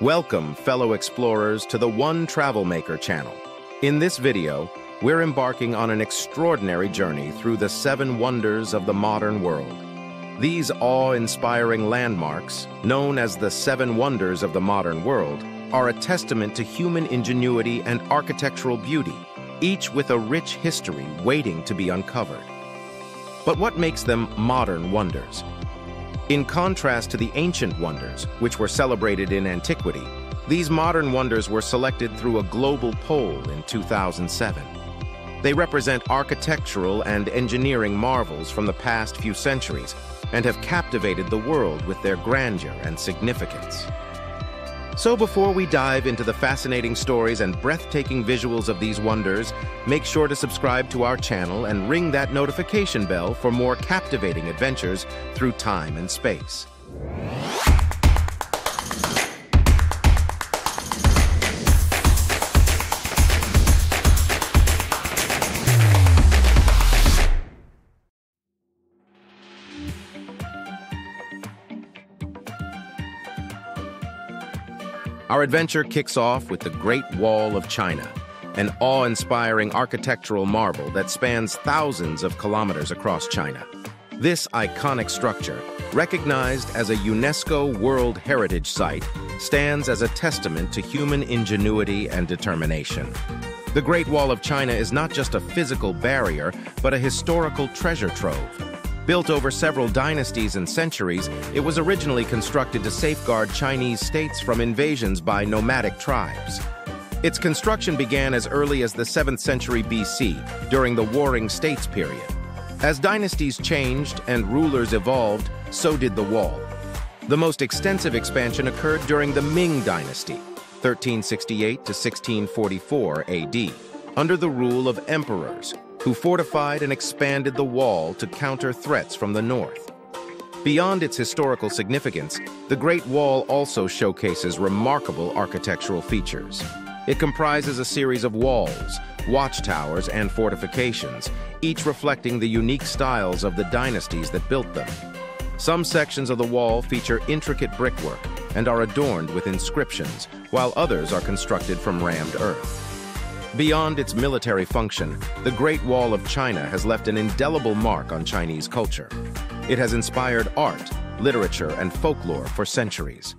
Welcome, fellow explorers, to the One Travel Maker channel. In this video, we're embarking on an extraordinary journey through the seven wonders of the modern world. These awe-inspiring landmarks, known as the Seven Wonders of the Modern World, are a testament to human ingenuity and architectural beauty, each with a rich history waiting to be uncovered. But what makes them modern wonders? In contrast to the ancient wonders, which were celebrated in antiquity, these modern wonders were selected through a global poll in 2007. They represent architectural and engineering marvels from the past few centuries and have captivated the world with their grandeur and significance. So before we dive into the fascinating stories and breathtaking visuals of these wonders, make sure to subscribe to our channel and ring that notification bell for more captivating adventures through time and space. Our adventure kicks off with the Great Wall of China, an awe-inspiring architectural marvel that spans thousands of kilometers across China. This iconic structure, recognized as a UNESCO World Heritage Site, stands as a testament to human ingenuity and determination. The Great Wall of China is not just a physical barrier, but a historical treasure trove. Built over several dynasties and centuries, it was originally constructed to safeguard Chinese states from invasions by nomadic tribes. Its construction began as early as the 7th century BC, during the Warring States period. As dynasties changed and rulers evolved, so did the wall. The most extensive expansion occurred during the Ming Dynasty, 1368 to 1644 AD, under the rule of emperors, who fortified and expanded the wall to counter threats from the north. Beyond its historical significance, the Great Wall also showcases remarkable architectural features. It comprises a series of walls, watchtowers, and fortifications, each reflecting the unique styles of the dynasties that built them. Some sections of the wall feature intricate brickwork and are adorned with inscriptions, while others are constructed from rammed earth. Beyond its military function, the Great Wall of China has left an indelible mark on Chinese culture. It has inspired art, literature, and folklore for centuries.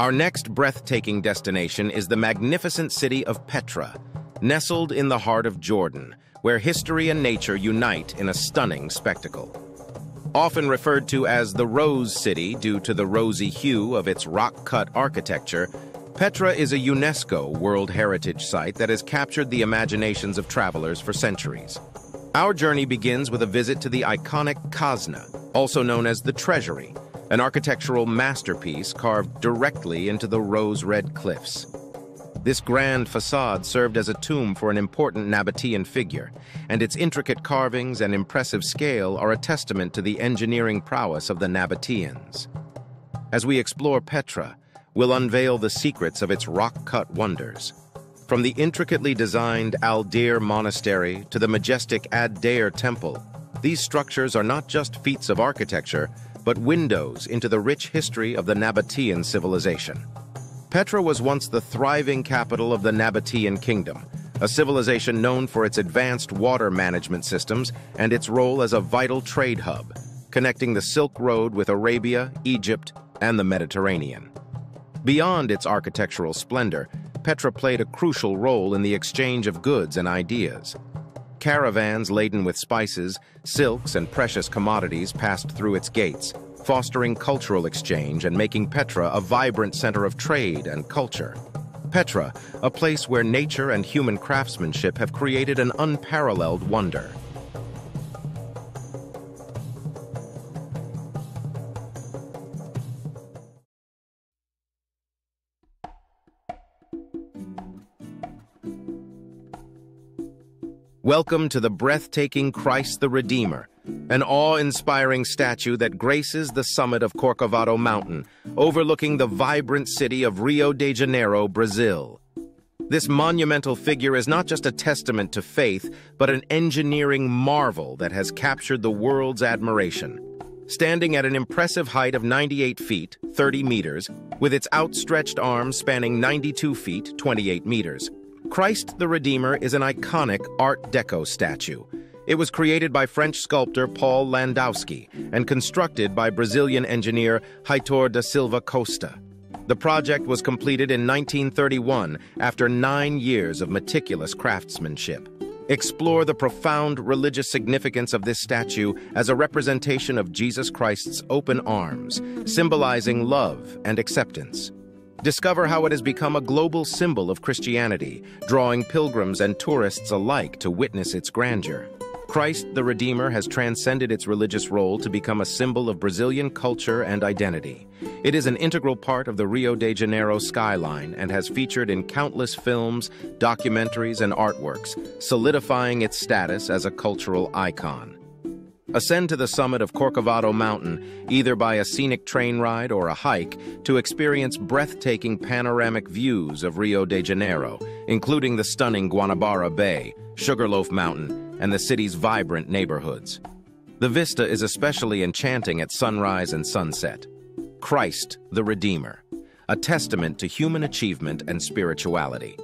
Our next breathtaking destination is the magnificent city of Petra, nestled in the heart of Jordan, where history and nature unite in a stunning spectacle. Often referred to as the Rose City due to the rosy hue of its rock-cut architecture, Petra is a UNESCO World Heritage Site that has captured the imaginations of travelers for centuries. Our journey begins with a visit to the iconic Kazna, also known as the Treasury, an architectural masterpiece carved directly into the rose-red cliffs. This grand facade served as a tomb for an important Nabatean figure, and its intricate carvings and impressive scale are a testament to the engineering prowess of the Nabateans. As we explore Petra, we'll unveil the secrets of its rock-cut wonders. From the intricately designed Al-Dir Monastery to the majestic Ad-Dair Temple, these structures are not just feats of architecture, but windows into the rich history of the Nabatean civilization. Petra was once the thriving capital of the Nabatean kingdom, a civilization known for its advanced water management systems and its role as a vital trade hub, connecting the Silk Road with Arabia, Egypt, and the Mediterranean. Beyond its architectural splendor, Petra played a crucial role in the exchange of goods and ideas. Caravans laden with spices, silks, and precious commodities passed through its gates, fostering cultural exchange and making Petra a vibrant center of trade and culture. Petra, a place where nature and human craftsmanship have created an unparalleled wonder. Welcome to the breathtaking Christ the Redeemer, an awe-inspiring statue that graces the summit of Corcovado Mountain, overlooking the vibrant city of Rio de Janeiro, Brazil. This monumental figure is not just a testament to faith, but an engineering marvel that has captured the world's admiration. Standing at an impressive height of 98 feet, 30 meters, with its outstretched arms spanning 92 feet, 28 meters, Christ the Redeemer is an iconic Art Deco statue. It was created by French sculptor Paul Landowski and constructed by Brazilian engineer Heitor da Silva Costa. The project was completed in 1931 after nine years of meticulous craftsmanship. Explore the profound religious significance of this statue as a representation of Jesus Christ's open arms, symbolizing love and acceptance. Discover how it has become a global symbol of Christianity, drawing pilgrims and tourists alike to witness its grandeur. Christ the Redeemer has transcended its religious role to become a symbol of Brazilian culture and identity. It is an integral part of the Rio de Janeiro skyline and has featured in countless films, documentaries, and artworks, solidifying its status as a cultural icon. Ascend to the summit of Corcovado Mountain, either by a scenic train ride or a hike, to experience breathtaking panoramic views of Rio de Janeiro, including the stunning Guanabara Bay, Sugarloaf Mountain, and the city's vibrant neighborhoods. The vista is especially enchanting at sunrise and sunset. Christ, the Redeemer, a testament to human achievement and spirituality.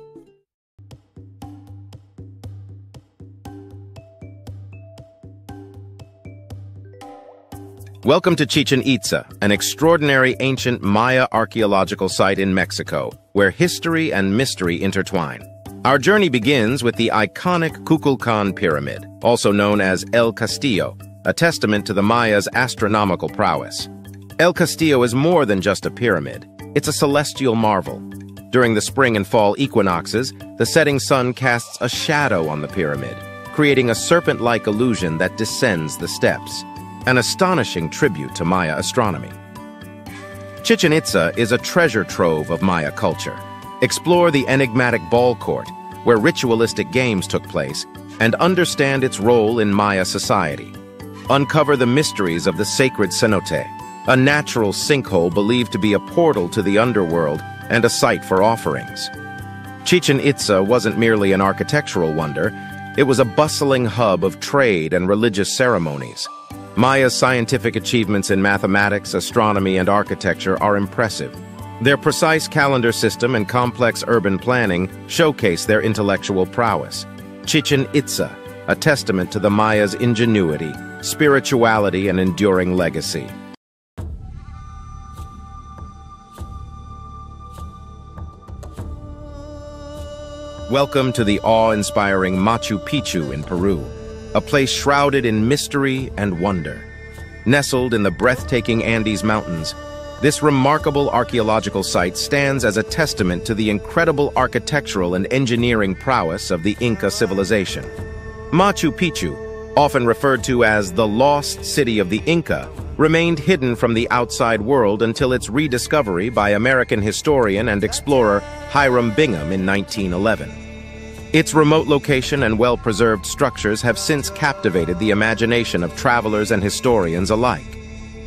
Welcome to Chichen Itza, an extraordinary ancient Maya archaeological site in Mexico, where history and mystery intertwine. Our journey begins with the iconic Kukulkan Pyramid, also known as El Castillo, a testament to the Mayas' astronomical prowess. El Castillo is more than just a pyramid. It's a celestial marvel. During the spring and fall equinoxes, the setting sun casts a shadow on the pyramid, creating a serpent-like illusion that descends the steps, an astonishing tribute to Maya astronomy. Chichen Itza is a treasure trove of Maya culture. Explore the enigmatic ball court, where ritualistic games took place, and understand its role in Maya society. Uncover the mysteries of the sacred cenote, a natural sinkhole believed to be a portal to the underworld and a site for offerings. Chichen Itza wasn't merely an architectural wonder, it was a bustling hub of trade and religious ceremonies. Maya's scientific achievements in mathematics, astronomy, and architecture are impressive, their precise calendar system and complex urban planning showcase their intellectual prowess. Chichen Itza, a testament to the Maya's ingenuity, spirituality, and enduring legacy. Welcome to the awe-inspiring Machu Picchu in Peru, a place shrouded in mystery and wonder. Nestled in the breathtaking Andes Mountains, this remarkable archaeological site stands as a testament to the incredible architectural and engineering prowess of the Inca civilization. Machu Picchu, often referred to as the lost city of the Inca, remained hidden from the outside world until its rediscovery by American historian and explorer Hiram Bingham in 1911. Its remote location and well-preserved structures have since captivated the imagination of travelers and historians alike.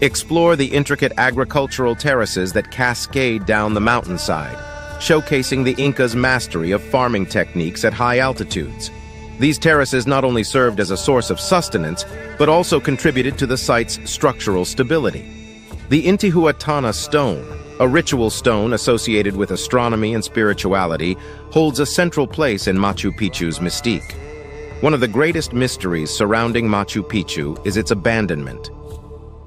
Explore the intricate agricultural terraces that cascade down the mountainside, showcasing the Inca's mastery of farming techniques at high altitudes. These terraces not only served as a source of sustenance, but also contributed to the site's structural stability. The Intihuatana stone, a ritual stone associated with astronomy and spirituality, holds a central place in Machu Picchu's mystique. One of the greatest mysteries surrounding Machu Picchu is its abandonment.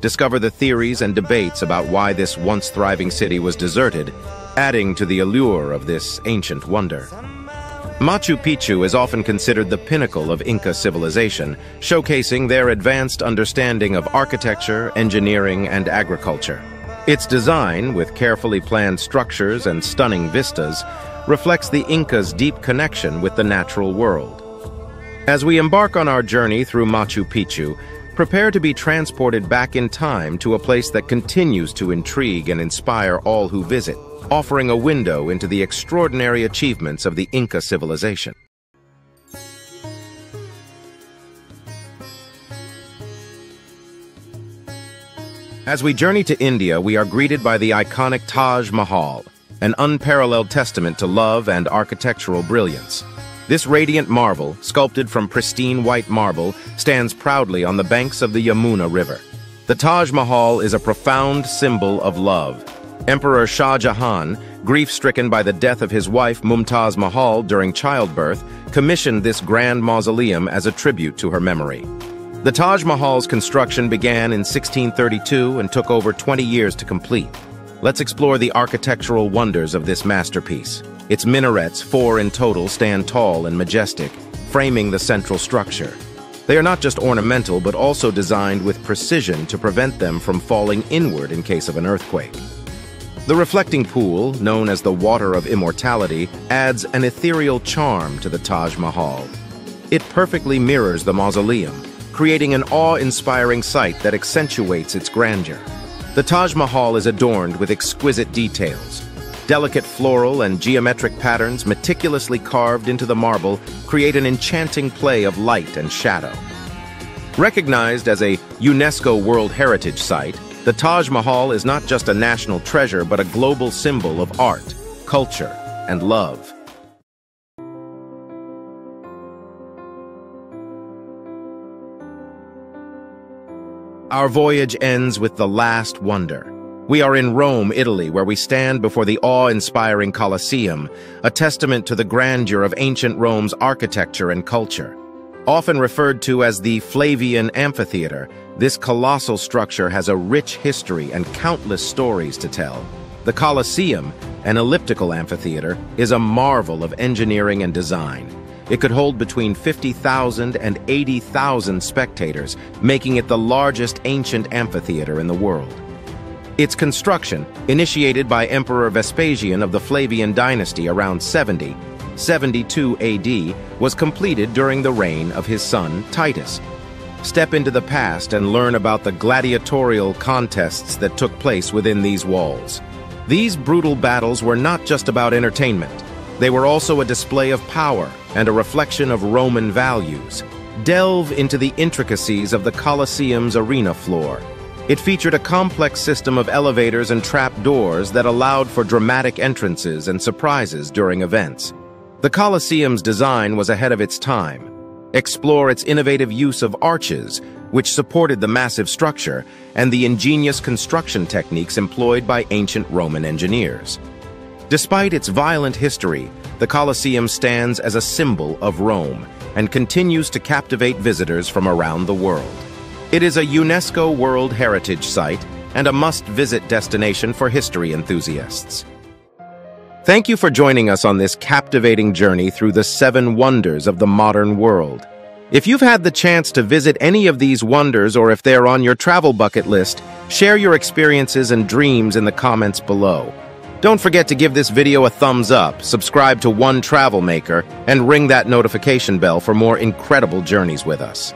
Discover the theories and debates about why this once thriving city was deserted, adding to the allure of this ancient wonder. Machu Picchu is often considered the pinnacle of Inca civilization, showcasing their advanced understanding of architecture, engineering, and agriculture. Its design, with carefully planned structures and stunning vistas, reflects the Incas' deep connection with the natural world. As we embark on our journey through Machu Picchu, Prepare to be transported back in time to a place that continues to intrigue and inspire all who visit, offering a window into the extraordinary achievements of the Inca civilization. As we journey to India, we are greeted by the iconic Taj Mahal, an unparalleled testament to love and architectural brilliance. This radiant marvel, sculpted from pristine white marble, stands proudly on the banks of the Yamuna River. The Taj Mahal is a profound symbol of love. Emperor Shah Jahan, grief-stricken by the death of his wife Mumtaz Mahal during childbirth, commissioned this grand mausoleum as a tribute to her memory. The Taj Mahal's construction began in 1632 and took over 20 years to complete. Let's explore the architectural wonders of this masterpiece. Its minarets, four in total, stand tall and majestic, framing the central structure. They are not just ornamental, but also designed with precision to prevent them from falling inward in case of an earthquake. The reflecting pool, known as the Water of Immortality, adds an ethereal charm to the Taj Mahal. It perfectly mirrors the mausoleum, creating an awe-inspiring sight that accentuates its grandeur. The Taj Mahal is adorned with exquisite details. Delicate floral and geometric patterns meticulously carved into the marble create an enchanting play of light and shadow. Recognized as a UNESCO World Heritage Site, the Taj Mahal is not just a national treasure but a global symbol of art, culture, and love. Our voyage ends with the last wonder. We are in Rome, Italy, where we stand before the awe-inspiring Colosseum, a testament to the grandeur of ancient Rome's architecture and culture. Often referred to as the Flavian Amphitheater, this colossal structure has a rich history and countless stories to tell. The Colosseum, an elliptical amphitheater, is a marvel of engineering and design. It could hold between 50,000 and 80,000 spectators, making it the largest ancient amphitheater in the world. Its construction, initiated by Emperor Vespasian of the Flavian dynasty around 70, 72 AD, was completed during the reign of his son Titus. Step into the past and learn about the gladiatorial contests that took place within these walls. These brutal battles were not just about entertainment. They were also a display of power and a reflection of Roman values. Delve into the intricacies of the Colosseum's arena floor it featured a complex system of elevators and trap doors that allowed for dramatic entrances and surprises during events. The Colosseum's design was ahead of its time. Explore its innovative use of arches, which supported the massive structure, and the ingenious construction techniques employed by ancient Roman engineers. Despite its violent history, the Colosseum stands as a symbol of Rome and continues to captivate visitors from around the world. It is a UNESCO World Heritage Site and a must-visit destination for history enthusiasts. Thank you for joining us on this captivating journey through the seven wonders of the modern world. If you've had the chance to visit any of these wonders or if they're on your travel bucket list, share your experiences and dreams in the comments below. Don't forget to give this video a thumbs up, subscribe to One Travel Maker, and ring that notification bell for more incredible journeys with us.